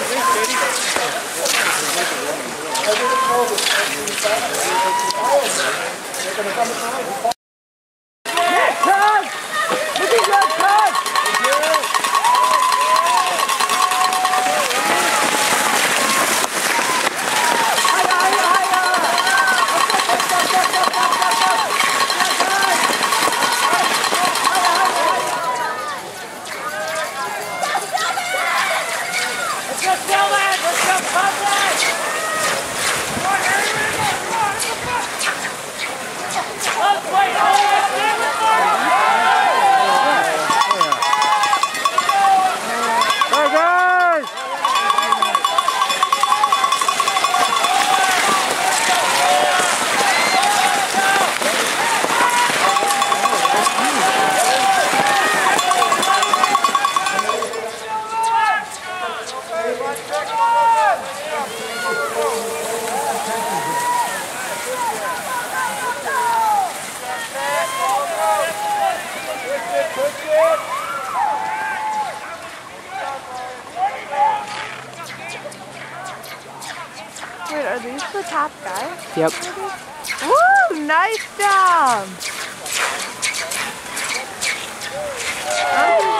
I would have called it. They're going to come at Let's go, lad! Let's go! These the top guys? Yep. Woo! Nice job! Number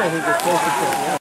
하는个좋은시절 이.